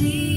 see